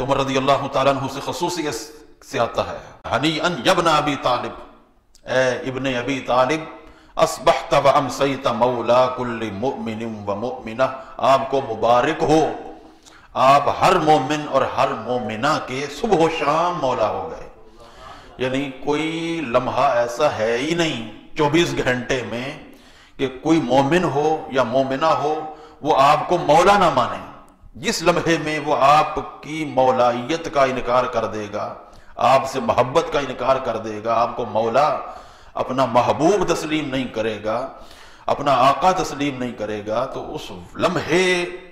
उमर रदी अल्लाह तु से खसूसियत से आता है। हनी अन यबना अबी तालिब। ए इब्ने अबी तालिब, असबहत व अमसईत मौला कुल्ली मुमिन व मुमिना। आपको मुबारक हो। आप हर मोमिन और हर मोमिना के सुबह शाम मौला हो गए। यानी कोई लम्हा ऐसा है ही नहीं 24 घंटे में, कि कोई मोमिन हो या मोमिना हो, वो आपको मौला ना माने। जिस लम्हे में वो आपकी मौलाइत का इनकार कर देगा, आपसे मोहब्बत का इनकार कर देगा, आपको मौला अपना महबूब तस्लीम नहीं करेगा, अपना आका तस्लीम नहीं करेगा तो उस लम्हे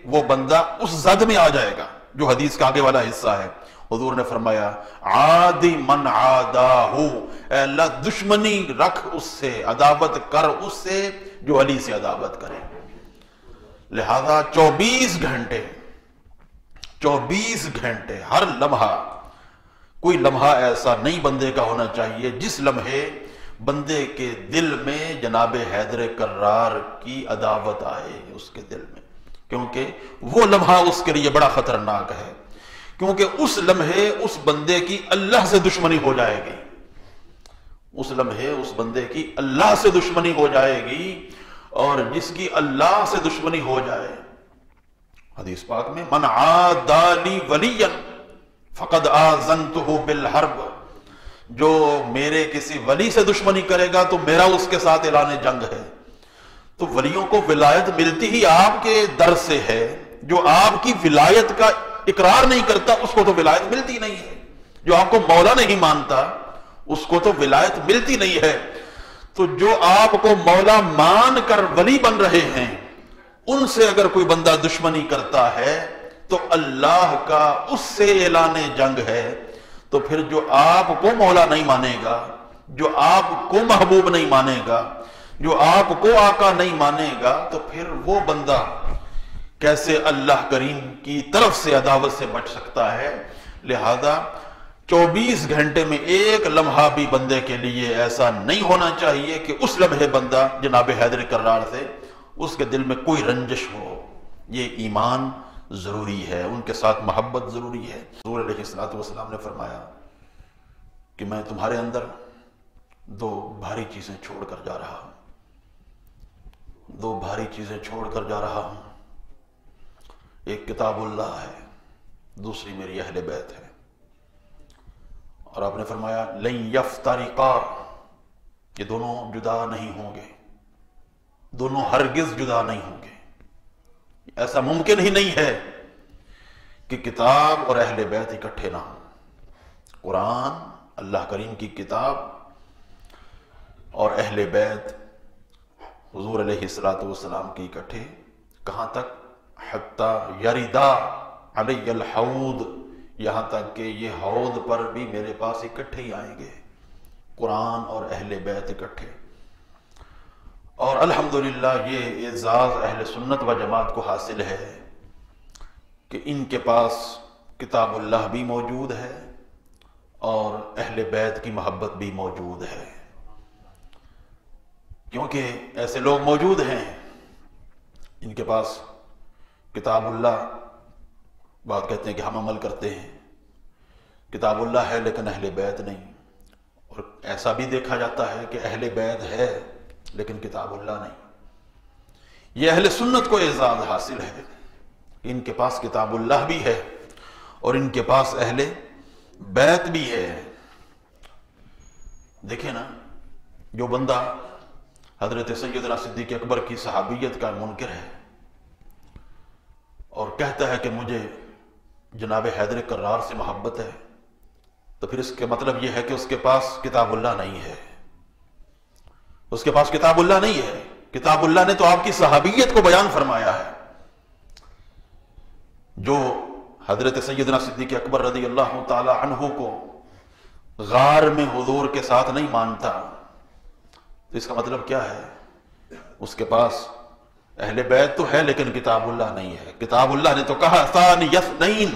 वो बंदा उस जद में आ जाएगा, जो हदीस का आगे वाला हिस्सा है। हजूर ने फरमाया, आदि मन आदा हो अल्लाह दुश्मनी रख उससे, अदावत कर उससे, जो अली से अदावत करे। लिहाजा 24 घंटे 24 घंटे, हर लम्हा। कोई लम्हा ऐसा नहीं बंदे का होना चाहिए, जिस लम्हे बंदे के दिल में जनाब हैदर कर्रार की अदावत आए उसके दिल में। क्योंकि वो लम्हा उसके लिए बड़ा खतरनाक है। क्योंकि उस लम्हे उस बंदे की अल्लाह से दुश्मनी हो जाएगी। उस लम्हे उस बंदे की अल्लाह से दुश्मनी हो जाएगी और जिसकी अल्लाह से दुश्मनी हो जाए हदीस पाक में, मन आदाली वलियन, फकद आजन तो बिल हर्ब। जो मेरे किसी वली से दुश्मनी करेगा तो मेरा उसके साथ ऐलान जंग है। तो वलियों को विलायत मिलती ही आपके दर से है। जो आपकी विलायत का इकरार नहीं करता, उसको तो विलायत मिलती नहीं है। जो आपको मौला नहीं मानता, उसको तो विलायत मिलती नहीं है। तो जो आपको मौला मान कर वली बन रहे हैं उनसे अगर कोई बंदा दुश्मनी करता है तो अल्लाह का उससे ऐलान जंग है। तो फिर जो आपको मौला नहीं मानेगा, जो आपको महबूब नहीं मानेगा, जो आपको आका नहीं मानेगा तो फिर वो बंदा कैसे अल्लाह करीम की तरफ़ से अदावत से बच सकता है? लिहाजा 24 घंटे में एक लम्हा भी बंदे के लिए ऐसा नहीं होना चाहिए कि उस लम्हे बंदा जनाब हैदर करार से उसके दिल में कोई रंजिश हो, ये ईमान ज़रूरी है, उनके साथ मोहब्बत ज़रूरी है। सूर सलाम ने फरमाया कि मैं तुम्हारे अंदर दो भारी चीज़ें छोड़ कर जा रहा हूँ। दो भारी चीज़ें छोड़ कर जा रहा हूँ। एक किताबुल्लाह है, दूसरी मेरी अहल बैत है। और आपने फरमाया लई यफ तारिका ये दोनों जुदा नहीं होंगे। दोनों हरगिज जुदा नहीं होंगे। ऐसा मुमकिन ही नहीं है कि किताब और अहल बैत इकट्ठे ना हों। कुरान, अल्लाह करीम की किताब और अहल बैत हजूर सलाम की इकट्ठे, कहाँ तक? हत्ता यरिदा हऊद, यहाँ तक कि ये हौद पर भी मेरे पास इकट्ठे ही आएँगे। कुरान और अहल बैत इकट्ठे। और अल्हम्दुलिल्लाह ये एजाज़ अहल सुन्नत व जमात को हासिल है कि इनके पास किताबुल्लाह भी मौजूद है और अहल बैत की मोहब्बत भी मौजूद है। क्योंकि ऐसे लोग मौजूद हैं, इनके पास किताबुल्लाह, बात कहते हैं कि हम अमल करते हैं। किताबुल्लाह है लेकिन अहल बैत नहीं। और ऐसा भी देखा जाता है कि अहल बैत है। लेकिन किताबुल्ला नहीं। यह अहल सुन्नत को एजाज हासिल है। इनके पास किताबुल्लाह भी है और इनके पास अहले बैत भी है। देखे ना, जो बंदा हज़रत सैदना सिद्दीक अकबर की सहाबियत का मुनकर है और कहता है कि मुझे जनाब हैदर करार से मोहब्बत है तो फिर इसके मतलब यह है कि उसके पास किताबुल्ला नहीं है। उसके पास किताबुल्ला नहीं है। किताबुल्ला ने तो आपकी सहाबियत को बयान फरमाया है। जो हज़रत सैदना सिद्दीक अकबर रदी अल्लाह तहु को गार में हजूर के साथ नहीं मानता तो इसका मतलब क्या है? उसके पास अहले बैत तो है, लेकिन किताबुल्लाह नहीं है। किताबुल्लाह ने तो कहा, सान यस नहीं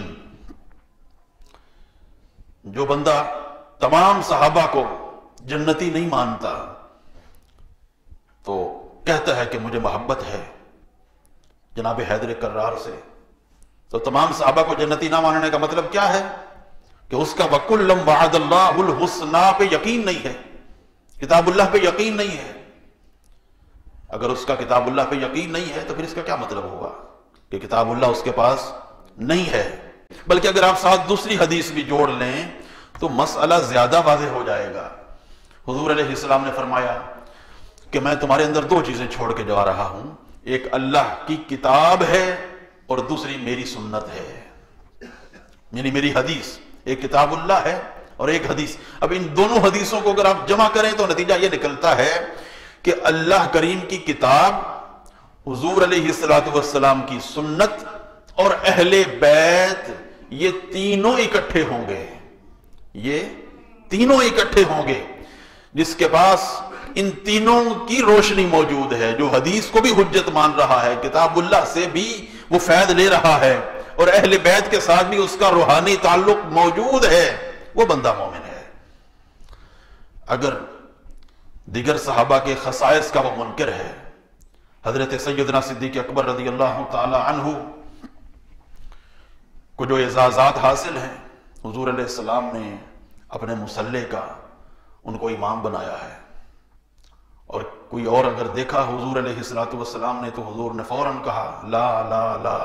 जो बंदा तमाम सहाबा को जन्नती नहीं मानता तो कहता है कि मुझे मोहब्बत है। जनाब हैदर कर्रार से। तो तमाम साहबा को जन्नती ना मानने का मतलब क्या है? कि उसका वकुल्लम वादल्लाहुल पे यकीन नहीं है। किताबुल्लाह पे यकीन नहीं है। अगर उसका किताबुल्लाह पे यकीन नहीं है तो फिर इसका क्या मतलब होगा? कि किताबुल्लाह उसके पास नहीं है। बल्कि अगर आप साथ दूसरी हदीस भी जोड़ लें तो मसला ज़्यादा वाजे हो जाएगा। हजूर ने फरमाया कि मैं तुम्हारे अंदर दो चीज़ें छोड़ के जा रहा हूँ। एक अल्लाह की किताब है और दूसरी मेरी सुन्नत है। यानी मेरी हदीस। एक किताबुल्लाह है और एक हदीस। अब इन दोनों हदीसों को अगर आप जमा करें तो नतीजा यह निकलता है कि अल्लाह करीम की किताब, हजूर अलैहिस्सलाम की सुन्नत और अहले बैत, ये तीनों इकट्ठे होंगे। ये तीनों इकट्ठे होंगे। जिसके पास इन तीनों की रोशनी मौजूद है, जो हदीस को भी हजत मान रहा है किताबुल्ला से भी वो फैद ले रहा है, और अहल बैत के साथ भी उसका रूहानी ताल्लुक मौजूद है, वो बंदा मोमिन है। अगर दिगर साहबा के खसायस का वो मुनकर है, हज़रत सैदना सिद्दीक अकबर रदी अल्लाह तहु को जो एजाजात हासिल हैं, हजूर सलाम ने अपने मुसल्ले का उनको इमाम बनाया है। और कोई और अगर देखा हजूर सलाम ने तो हजूर ने फ़ौरन कहा, ला ला ला।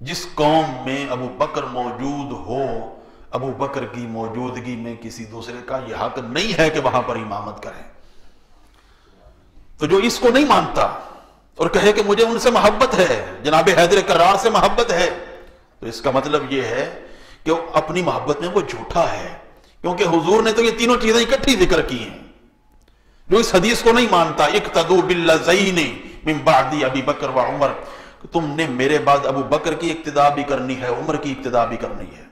जिस कौम में अबू बकर मौजूद हो, अबू बकर की मौजूदगी में किसी दूसरे का यह हक नहीं है कि वहाँ पर इमामत करें। तो जो इसको नहीं मानता और कहे कि मुझे उनसे मोहब्बत है, जनाब हैदर करार से मोहब्बत है तो इसका मतलब यह है कि अपनी मोहब्बत में वो झूठा है। क्योंकि हुजूर ने तो ये तीनों चीज़ें इकट्ठी ज़िक्र की हैं। जो इस हदीस को नहीं मानता एक तदू बिल्लाजईनी मिम्बादी अभी बकर व उमर। तुमने मेरे बाद अबू बकर की इक्तदा भी करनी है, उमर की इक्तदा भी करनी है।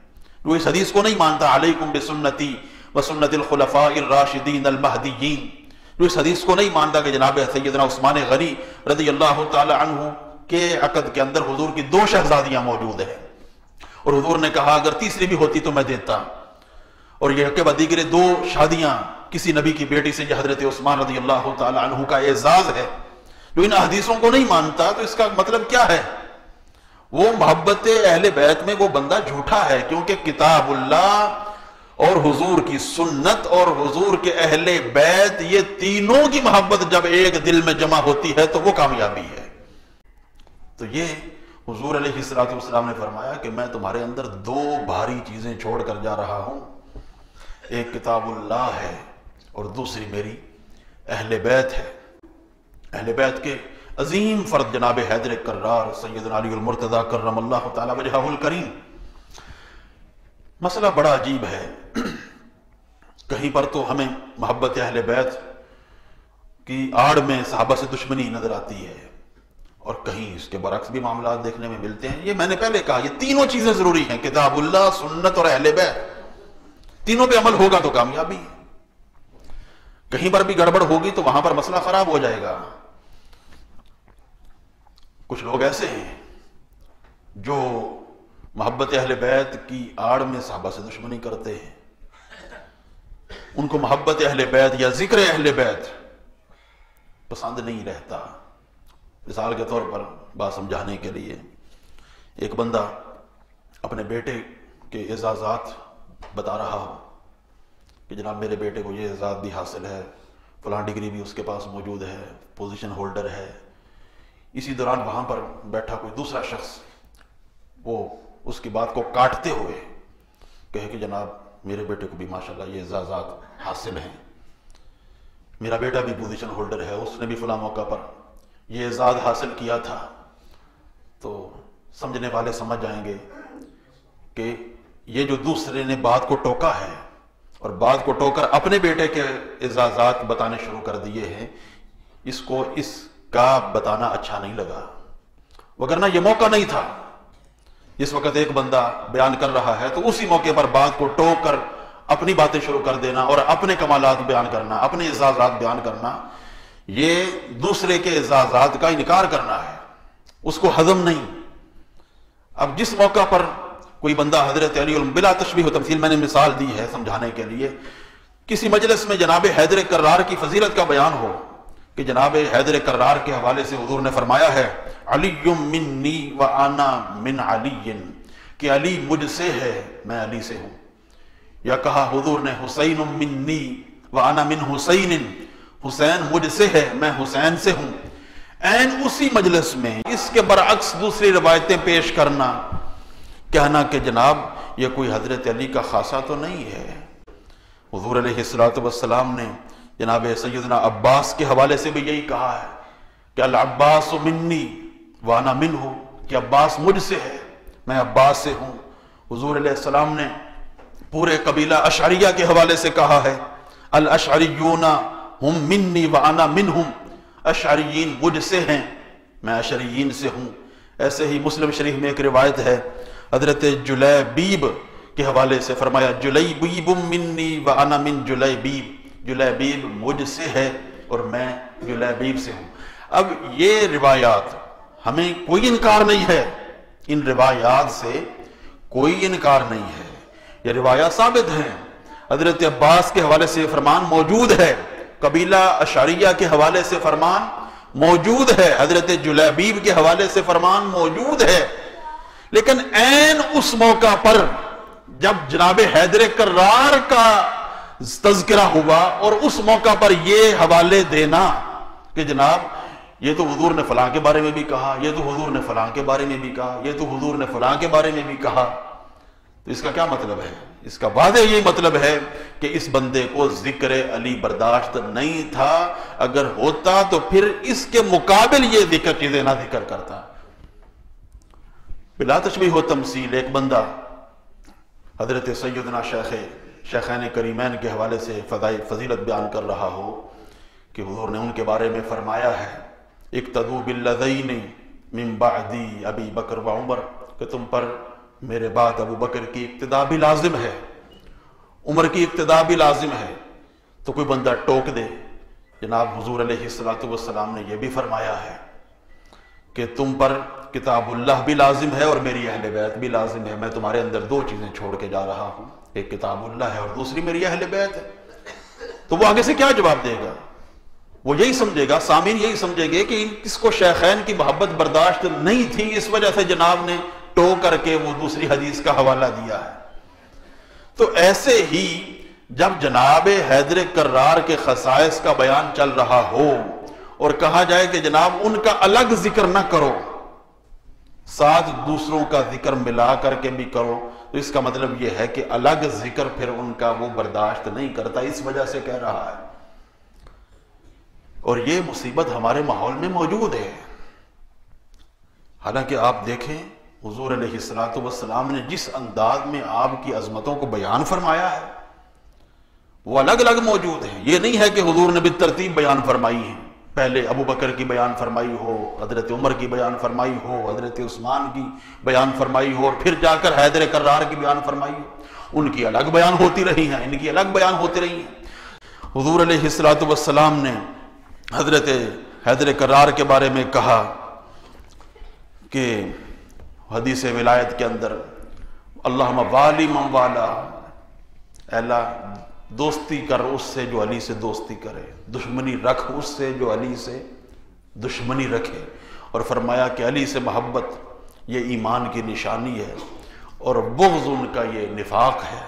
जो इस हदीस को नहीं मानता, अलैकुम बिसुन्नती व सुन्नतिल राशिदीन अल महदीयीन। जो इस हदीस को नहीं मानता कि जनाब सैदना उस्मान गनी रदी अल्लाह तु के अकद के अंदर हुजूर की दो शहजादियाँ मौजूद हैं। और हुजूर ने कहा, अगर तीसरी भी होती तो मैं देता। और यह के बाद दीगरे दो शादियाँ किसी नबी की बेटी से हज़रत उस्मान रदी अल्लाह तु का एजाज है। जो इन हदीसों को नहीं मानता तो इसका मतलब क्या है? वो मोहब्बत अहले बैत में वो बंदा झूठा है, क्योंकि किताबुल्लाह और हुजूर की सुन्नत और हुजूर के अहले बैत ये तीनों की मोहब्बत जब एक दिल में जमा होती है तो वो कामयाबी है। तो ये हुजूर अलैहिस्सलाम ने फरमाया कि मैं तुम्हारे अंदर दो भारी चीज़ें छोड़ कर जा रहा हूँ। एक किताबुल्लाह है और दूसरी मेरी, अहले बैत है। अहले बैत के अजीम फर्द जनाब हैदर कर्रार सैद अली मुर्तदा करम अल्लाह करीम। मसला बड़ा अजीब है। कहीं पर तो हमें मोहब्बत अहल बैत की आड़ में साहबा से दुश्मनी नज़र आती है और कहीं इसके बरक्स भी मामला देखने में मिलते हैं। ये मैंने पहले कहा, ये तीनों चीज़ें ज़रूरी हैं किताबुल्ला सुन्नत और अहल बैत। तीनों पे अमल होगा तो कामयाबी कहीं पर भी गड़बड़ होगी तो वहाँ पर मसला खराब हो जाएगा। कुछ लोग ऐसे हैं जो मोहब्बत अहल बैत की आड़ में साहबा से दुश्मनी करते हैं। उनको मोहब्बत अहल बैत या ज़िक्र अहल बैत पसंद नहीं रहता। मिसाल के तौर पर बात समझाने के लिए, एक बंदा अपने बेटे के एजाजात बता रहा हो। कि जनाब मेरे बेटे को ये एजाज भी हासिल है, फलां डिग्री भी उसके पास मौजूद है पोजीशन होल्डर है। इसी दौरान वहाँ पर बैठा कोई दूसरा शख्स, वो उसकी बात को काटते हुए कहे कि जनाब मेरे बेटे को भी माशाल्लाह ये एजाजात हासिल हैं। मेरा बेटा भी पोजीशन होल्डर है, उसने भी फला मौका पर ये एजाज हासिल किया था। तो समझने वाले समझ जाएँगे कि ये जो दूसरे ने बात को टोका है और बात को टोकर अपने बेटे के एजाजात बताने शुरू कर दिए हैं। इसको इसका बताना अच्छा नहीं लगा। वगरना ये मौका नहीं था। जिस वक्त एक बंदा बयान कर रहा है तो उसी मौके पर बात को टोक कर अपनी बातें शुरू कर देना और अपने कमालात बयान करना, अपने एजाजात बयान करना, ये दूसरे के एजाजात का इनकार करना है। उसको हजम नहीं। अब जिस मौका पर कोई बंदा हज़रत अली बिला तशबी तमसील मैंने मिसाल दी है समझाने के लिए। किसी मजलिस में जनाब हैदर कर्रार की फजीलत का बयान हो कि जनाब हैदर कर्रार के हवाले से हजूर ने फरमाया है अली व आना मिन अली कि अली मुझसे है, मैं अली से हूँ। या कहा हुजूर ने हुसैन मिन्नी व आना मिन हुसैन हुसैन मुझसे है, मैं हुसैन से हूँ। एन उसी मजलिस में इसके बरअक्स दूसरी रवायतें पेश करना कहना कि जनाब, ये कोई हज़रत अली का खासा तो नहीं है? हजूर सलाम ने जनाब सैदना अब्बास के हवाले से भी यही कहा है कि अब्बास मिन्नी वाना मिन हो कि अब्बास मुझसे है, मैं अब्बास से हूँ। हजूर सलाम ने पूरे कबीला अशारिया के हवाले से कहा है, अल अशरियूना हम मिन्नी व आना मिन हम अशरीन मुझसे हैं, मैं अशरीन से हूँ। ऐसे ही मुस्लिम शरीफ में एक रिवायत है हज़रत जुलैबीब के हवाले से फरमाया जुलैबीब मिन्नी व आना मिन जुलैबीब। जुलैबीब मुझसे है और मैं जुलैबीब से हूँ। अब ये रिवायात हमें कोई इनकार नहीं है। इन रिवायात से कोई इनकार नहीं है। ये रिवायात साबित है। हज़रत अब्बास के हवाले से फरमान मौजूद है। कबीला अशारिया के हवाले से फरमान मौजूद है। हज़रत जुलैबीब के हवाले से फरमान मौजूद है। लेकिन एन उस मौका पर जब जनाब हैदर करार का तस्करा हुआ और उस मौका पर यह हवाले देना कि जनाब, ये तो हजूर ने फलां के बारे में भी कहा, ये तो हजूर ने फलां के बारे में भी कहा, ये तो हजूर ने फलां के बारे में भी कहा। तो इसका क्या मतलब है? इसका वादे यही मतलब है कि इस बंदे को ज़िक्र अली बर्दाश्त नहीं था। अगर होता तो फिर इसके मुकाबिल ये ज़िक्र चीज़ें ना ज़िक्र करता। बिला तशबी हो तमसील, एक बंदा। हज़रत सैदना शेख, शेखैन करीमैन के हवाले से फजाई, फजीलत बयान कर रहा हो कि हजूर ने उनके बारे में फरमाया है एक तदू बिल्लदई मिम्बादी अभी बकर व उमर, कि तुम पर मेरे बाद अबू बकर की इब्तदा भी लाजिम है। उम्र की इब्तदा भी लाजिम है। तो कोई बंदा टोक दे। जनाब हजूर सलाम ने यह भी फरमाया है कि तुम पर किताबुल्लाह भी लाजिम है और मेरी अहल बैत भी लाजिम है। मैं तुम्हारे अंदर दो चीज़ें छोड़ के जा रहा हूँ। एक किताबुल्लाह है और दूसरी मेरी अहल बैत है। तो वो आगे से क्या जवाब देगा? वो यही समझेगा, सामीन यही समझेंगे कि इसको शेखैन की मोहब्बत बर्दाश्त नहीं थी, इस वजह से जनाब ने टो करके वो दूसरी हदीस का हवाला दिया है। तो ऐसे ही जब जनाब हैदर कर्रार के खसाइस का बयान चल रहा हो और कहा जाए कि जनाब, उनका अलग ज़िक्र ना करो साथ दूसरों का ज़िक्र मिला करके भी करो। तो इसका मतलब यह है कि अलग ज़िक्र फिर उनका वो बर्दाश्त नहीं करता, इस वजह से कह रहा है। और ये मुसीबत हमारे माहौल में मौजूद है। हालाँकि आप देखें, हजूर सलाम ने जिस अंदाज में आपकी अजमतों को बयान फरमाया है, वो अलग अलग मौजूद है। ये नहीं है कि हजूर ने भी तरतीब बयान फरमाई है। पहले अबू बकर की बयान फरमाई हो, हज़रत उमर की बयान फरमाई हो, हज़रत उस्मान की बयान फरमाई हो, और फिर जाकर हैदर करार की बयान फरमाई हो। उनकी अलग बयान होती रही हैं, इनकी अलग बयान होती रही हैं। हजूर सलाम ने हज़रत हैदर करार के बारे में कहा कि हदीस विलायत के अंदर अल्लाह वाली मम वाला अल्लाह दोस्ती कर उससे जो अली से दोस्ती करे। दुश्मनी रख उससे जो अली से दुश्मनी रखे। और फरमाया कि अली से मोहब्बत, ये ईमान की निशानी है और बुग्ज उनका ये निफाक है।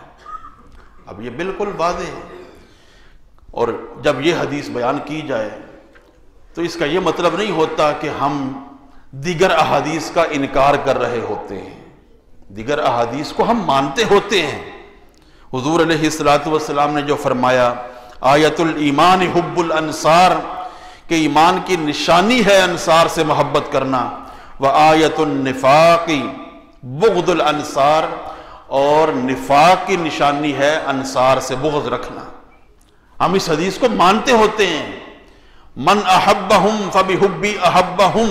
अब ये बिल्कुल वादे है। और जब ये हदीस बयान की जाए तो इसका यह मतलब नहीं होता कि हम दिगर अहादीस का इनकार कर रहे होते हैं। दिगर अहादीस को हम मानते होते हैं। हजूर सलाम ने जो फरमाया, आयतुल ईमान हुब्बुल अंसार, के ईमान की निशानी है अंसार से मोहब्बत करना। व आयतुल निफाकी, बुगदुल अंसार, और निफाक की निशानी है अंसार से बुगज रखना। हम इस हदीस को मानते होते हैं। मन अहब्बहुम फबी हुब्बी अहब्बहुम,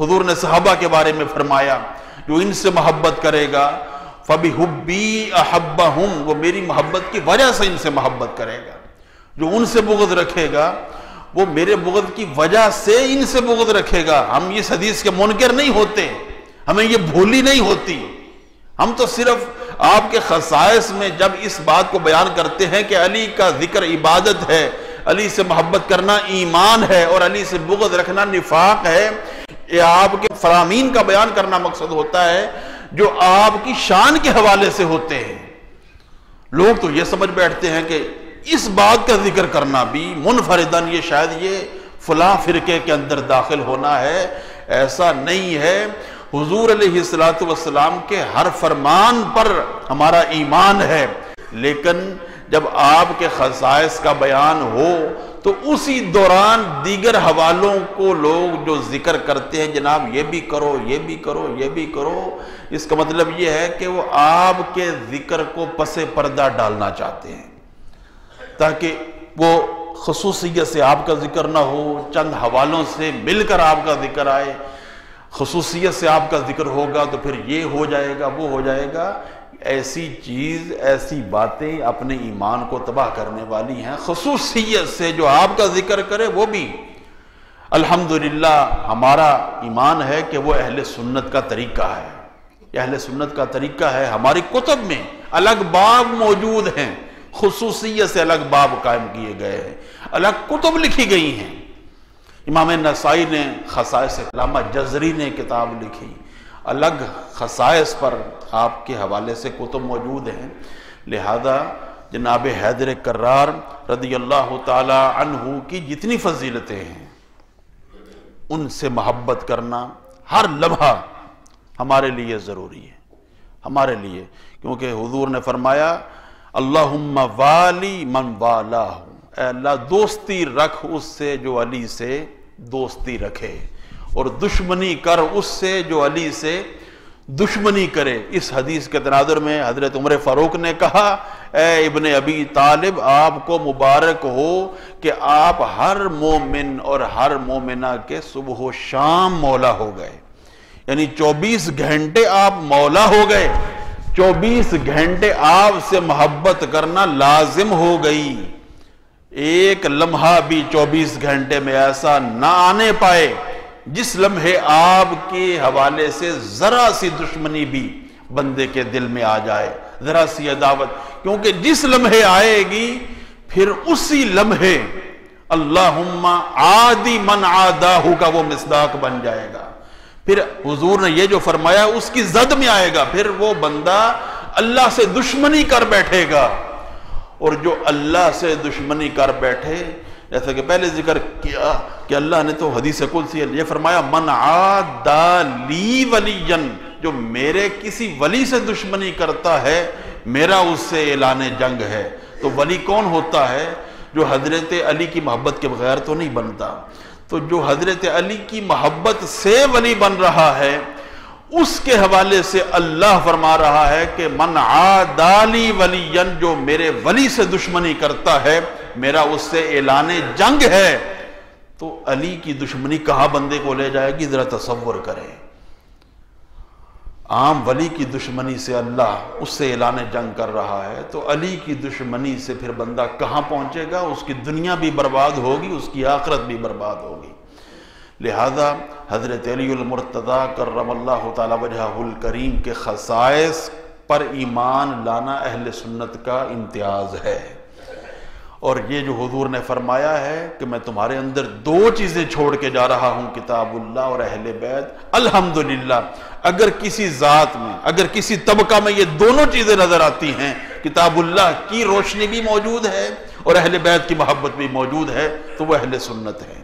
हुजूर ने सहाबा के बारे में फरमाया, जो इनसे मोहब्बत करेगा फबी हुब्बी अहब्बहुम, वो मेरी मोहब्बत की वजह से इनसे मोहब्बत करेगा। जो उनसे बुगद रखेगा, वो मेरे बुगद की वजह से इनसे बुगद रखेगा। हम इस हदीस के मुनकर नहीं होते, हमें ये भूली नहीं होती। हम तो सिर्फ़ आपके खसाइस में जब इस बात को बयान करते हैं कि अली का ज़िक्र इबादत है, अली से मोहब्बत करना ईमान है और अली से बुगद रखना निफाक है, ये आपके फरामीन का बयान करना मकसद होता है। जो आपकी शान के हवाले से होते हैं। लोग तो यह समझ बैठते हैं कि इस बात का ज़िक्र करना भी मुनफरदन ये शायद ये फला फिरके के अंदर दाखिल होना है। ऐसा नहीं है। हुजूर सलाम के हर फरमान पर हमारा ईमान है। लेकिन जब आपके खसाइस का बयान हो तो उसी दौरान दीगर हवालों को लोग जो ज़िक्र करते हैं, जनाब, ये भी करो, ये भी करो, ये भी करो, इसका मतलब ये है कि वो आपके ज़िक्र को पसे पर्दा डालना चाहते हैं। ताकि वो खसूसियत से आपका ज़िक्र ना हो, चंद हवालों से मिलकर आपका ज़िक्र आए। खसूसियत से आपका ज़िक्र होगा तो फिर ये हो जाएगा, वो हो जाएगा। ऐसी चीज़, ऐसी बातें अपने ईमान को तबाह करने वाली हैं। खसूसियत से जो आपका ज़िक्र करे, वो भी। अल्हम्दुलिल्लाह, हमारा ईमान है कि वो अहल सुन्नत का तरीका है। अहल सुन्नत का तरीका है हमारी कुतब में। अलग बाब मौजूद हैं। खसूसियत से अलग बाब कायम किए गए हैं। अलग कुतब लिखी गई हैं। इमाम नसाई ने खसाइस लामा जजरी ने किताब लिखी। अलग खसाइस पर आपके हवाले से कुतुब मौजूद हैं। लिहाजा जनाब हैदर करार रदी अल्लाह तहु की जितनी फजीलतें हैं, उनसे मोहब्बत करना हर लम्हा हमारे लिए ज़रूरी है, हमारे लिए। क्योंकि हुजूर ने फरमाया अल्लाह वाली मन वाला हूँ। अल्लाह, दोस्ती रख उससे जो अली से दोस्ती रखे। और दुश्मनी कर उससे जो अली से दुश्मनी करे। इस हदीस के तनादर में हज़रत उमर फ़ारूक ने कहा, ए इबन अबी तालिब, आपको मुबारक हो कि आप हर मोमिन और हर मोमिना के सुबह शाम मौला हो गए। यानी 24 घंटे आप मौला हो गए। 24 घंटे आपसे मोहब्बत करना लाजिम हो गई। एक लम्हा भी 24 घंटे में ऐसा ना आने पाए। जिस लम्हे आपके हवाले से जरा सी दुश्मनी भी बंदे के दिल में आ जाए, जरा सी अदावत। क्योंकि जिस लम्हे आएगी, फिर उसी लम्हे अल्लाह आदि मन आदाहू का वो मिसदाक बन जाएगा। फिर हुजूर ने ये जो फरमाया, उसकी जद में आएगा, फिर वो बंदा अल्लाह से दुश्मनी कर बैठेगा। और जो अल्लाह से दुश्मनी कर बैठे जैसा कि पहले ज़िक्र किया कि अल्लाह ने तो हदीस कुल सी ये फरमाया, मन आदाली वलीजन जो मेरे किसी वली से दुश्मनी करता है, मेरा उससे ऐलान जंग है। तो वली कौन होता है? जो हज़रत अली की मोहब्बत के बगैर तो नहीं बनता। तो जो हज़रत अली की मोहब्बत से वली बन रहा है, उसके हवाले से अल्लाह फरमा रहा है कि, मन आदाली वलीयन जो मेरे वली से दुश्मनी करता है मेरा उससे ऐलान जंग है तो अली की दुश्मनी कहाँ बंदे को ले जाएगी? जरा तस्वर करें। आम वली की दुश्मनी से अल्लाह उससे ऐलान जंग कर रहा है तो अली की दुश्मनी से फिर बंदा कहाँ पहुंचेगा? उसकी दुनिया भी बर्बाद होगी, उसकी आखरत भी बर्बाद होगी। लिहाजा हज़रत अलीमरतदा करमल्ला तजहुल करीम के खसाइस पर ईमान लाना अहल सुन्नत का इम्तियाज़ है। और ये जो हुजूर ने फरमाया है कि मैं तुम्हारे अंदर दो चीज़ें छोड़ के जा रहा हूँ, किताबुल्लाह और अहल बैत। अल्हम्दुलिल्लाह, अगर किसी ज़ात में, अगर किसी तबका में ये दोनों चीज़ें नज़र आती हैं, किताबुल्लाह की रोशनी भी मौजूद है और अहल बैत की मोहब्बत भी मौजूद है तो वह अहल सुन्नत है।